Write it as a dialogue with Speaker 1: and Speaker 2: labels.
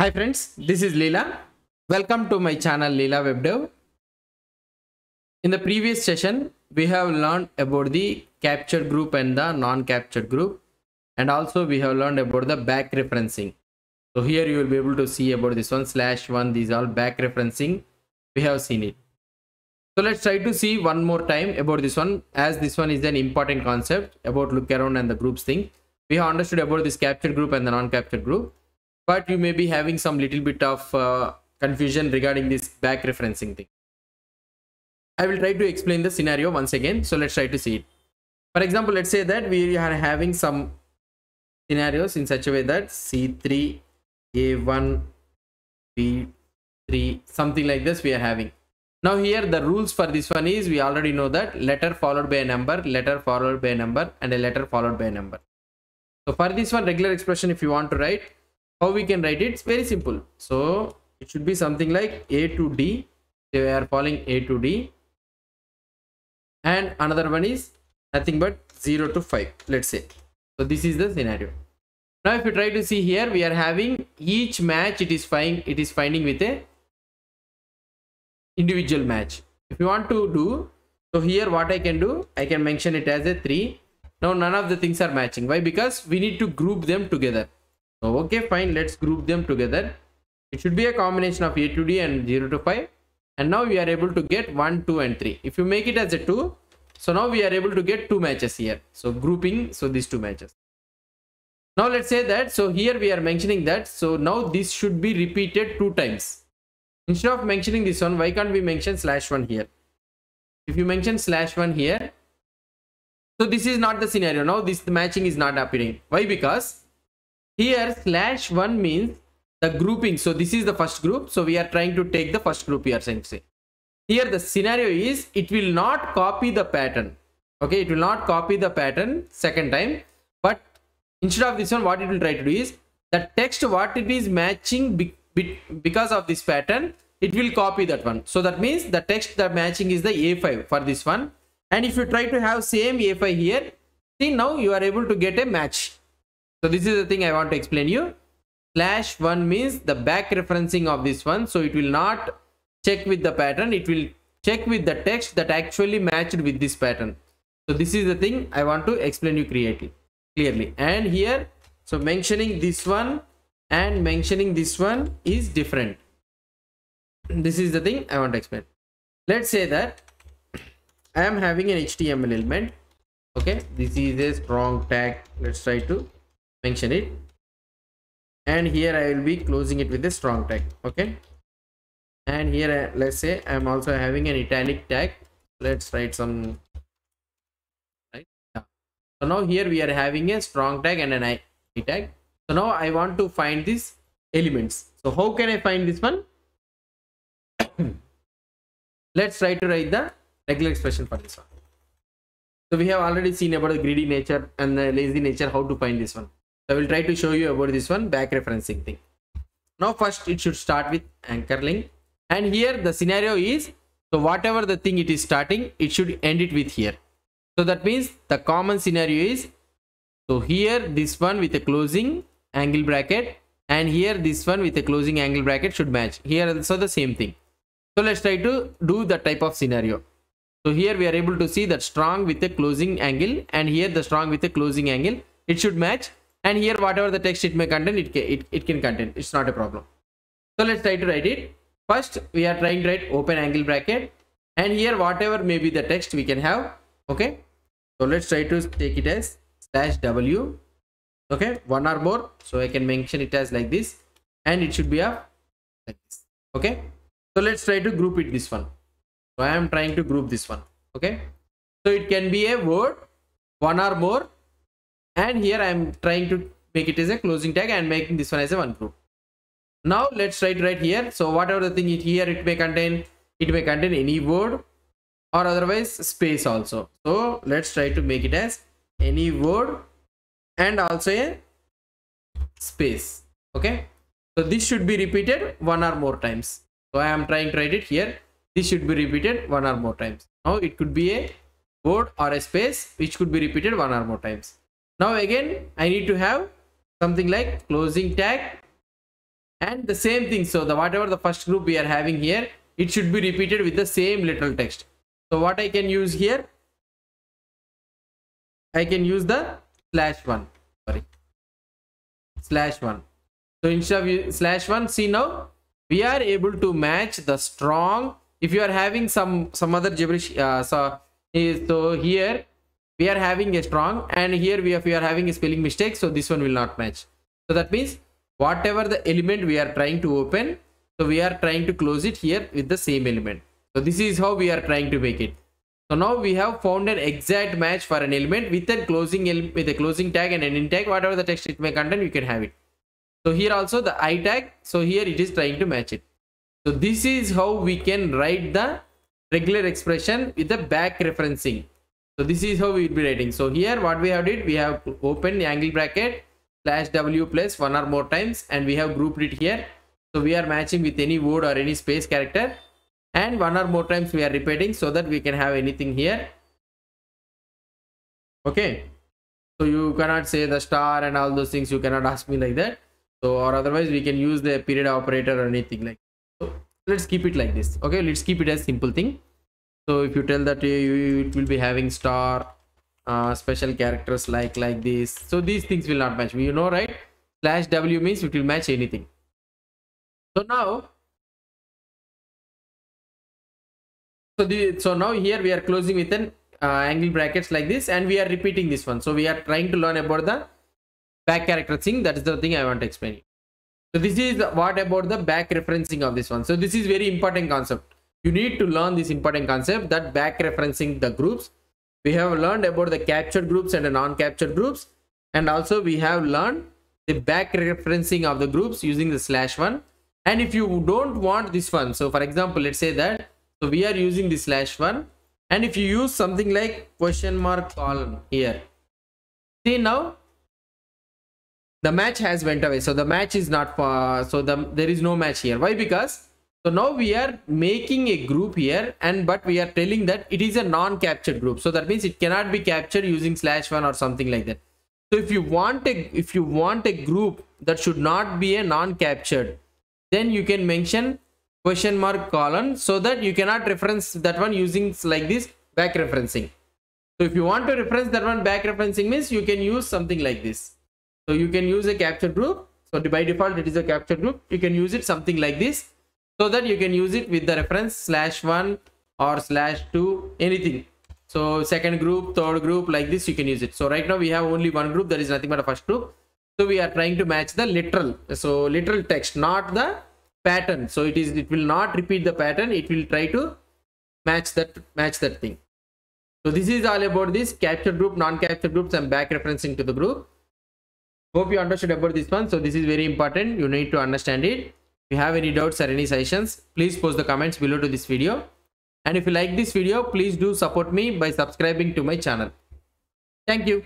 Speaker 1: Hi friends, this is Leela. Welcome to my channel Leela WebDev. In the previous session, we have learned about the captured group and the non-captured group. And also we have learned about the back referencing. So here you will be able to see about this one slash one, these all back referencing. We have seen it. So let's try to see one more time about this one as this one is an important concept about look around and the groups thing. We have understood about this captured group and the non-captured group but you may be having some little bit of uh, confusion regarding this back referencing thing. I will try to explain the scenario once again. So let's try to see it. For example, let's say that we are having some scenarios in such a way that C3, A1, B3, something like this we are having. Now here the rules for this one is we already know that letter followed by a number, letter followed by a number and a letter followed by a number. So for this one regular expression if you want to write how we can write it? It's very simple. So it should be something like a to d. They are following a to d. And another one is nothing but 0 to 5 let's say. So this is the scenario. Now if you try to see here we are having each match it is finding it is finding with a individual match. If you want to do so here what i can do i can mention it as a 3 now none of the things are matching. Why? Because we need to group them together okay fine let's group them together. It should be a combination of a to d and 0 to 5 and now we are able to get 1 2 and 3 if you make it as a 2 so now we are able to get two matches here. So grouping so these two matches. Now let's say that so here we are mentioning that so now this should be repeated two times. Instead of mentioning this one why can't we mention slash one here? If you mention slash one here so this is not the scenario. Now this the matching is not appearing why? Because here slash 1 means the grouping. So this is the first group. So we are trying to take the first group here essentially here the scenario is it will not copy the pattern. Okay it will not copy the pattern second time. But instead of this one what it will try to do is the text what it is matching be, be, because of this pattern it will copy that one. So that means the text that matching is the a5 for this one. And if you try to have same a5 here see now you are able to get a match so this is the thing i want to explain you. Slash 1 means the back referencing of this one. So it will not check with the pattern. It will check with the text that actually matched with this pattern. So this is the thing i want to explain you clearly clearly. And here so mentioning this one and mentioning this one is different. This is the thing i want to explain. Let's say that i am having an html element. Okay this is a strong tag. Let's try to mention it. And here i will be closing it with a strong tag okay? And here uh, let's say i'm also having an italic tag. Let's write some right? Yeah. so now here we are having a strong tag and an i tag. So now i want to find these elements. So how can i find this one? Let's try to write the regular expression for this one. So we have already seen about the greedy nature and the lazy nature how to find this one i will try to show you about this one back referencing thing. Now first it should start with anchor link and here the scenario is so whatever the thing it is starting it should end it with here. So that means the common scenario is so here this one with a closing angle bracket and here this one with a closing angle bracket should match. Here also the same thing. So let's try to do the type of scenario. So here we are able to see that strong with a closing angle and here the strong with a closing angle it should match and here whatever the text it may contain it, it, it can contain. It's not a problem. So let's try to write it. First we are trying to write open angle bracket. And here whatever may be the text we can have. Okay? So let's try to take it as slash w. Okay? One or more. So i can mention it as like this. And it should be a like this. Okay? So let's try to group it this one. So i am trying to group this one. Okay? So it can be a word one or more and here i am trying to make it as a closing tag and making this one as a one group. Now let's write here. So whatever the thing it here it may contain it may contain any word or otherwise space also. So let's try to make it as any word and also a space. Okay? So this should be repeated one or more times. So i am trying to write it here. This should be repeated one or more times. Now it could be a word or a space which could be repeated one or more times now again i need to have something like closing tag and the same thing. So the whatever the first group we are having here it should be repeated with the same literal text. So what i can use here? I can use the slash one. Sorry. Slash one. So instead of slash one see now we are able to match the strong. If you are having some some other gibberish uh, so is so here we are having a strong and here we are, we are having a spelling mistake so this one will not match. So that means whatever the element we are trying to open so we are trying to close it here with the same element. So this is how we are trying to make it. So now we have found an exact match for an element with a closing with a closing tag and an end tag whatever the text it may contain you can have it. So here also the i tag so here it is trying to match it. So this is how we can write the regular expression with the back referencing so this is how we will be writing. So here what we have did we have opened the angle bracket slash w plus one or more times and we have grouped it here. So we are matching with any word or any space character and one or more times we are repeating so that we can have anything here. Okay. So you cannot say the star and all those things you cannot ask me like that. So or otherwise we can use the period operator or anything like so let's keep it like this. Okay let's keep it as simple thing so if you tell that you, you it will be having star uh, special characters like like this. So these things will not match you know right? Slash w means it will match anything. So now so the so now here we are closing with an uh, angle brackets like this and we are repeating this one. So we are trying to learn about the back character thing. That is the thing i want to explain. You. so this is what about the back referencing of this one. So this is very important concept you need to learn this important concept that back referencing the groups. We have learned about the captured groups and the non-captured groups. And also we have learned the back referencing of the groups using the slash one. And if you don't want this one so for example let's say that so we are using the slash one. And if you use something like question mark colon here see now the match has went away. So the match is not for so the there is no match here. Why? Because so now we are making a group here and but we are telling that it is a non-captured group. So that means it cannot be captured using slash one or something like that. So if you want a if you want a group that should not be a non-captured then you can mention question mark colon so that you cannot reference that one using like this back referencing. So if you want to reference that one back referencing means you can use something like this. So you can use a captured group. So by default it is a captured group. You can use it something like this so that you can use it with the reference slash one or slash two anything. So second group third group like this you can use it. So right now we have only one group that is nothing but a first group. So we are trying to match the literal. So literal text not the pattern. So it is it will not repeat the pattern. It will try to match that match that thing. So this is all about this capture group non-capture groups and back referencing to the group. Hope you understood about this one. So this is very important. You need to understand it if you have any doubts or any suggestions please post the comments below to this video. And if you like this video please do support me by subscribing to my channel. Thank you